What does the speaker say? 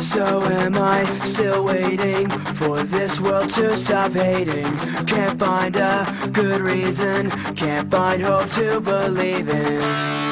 So am I still waiting for this world to stop hating? Can't find a good reason, can't find hope to believe in.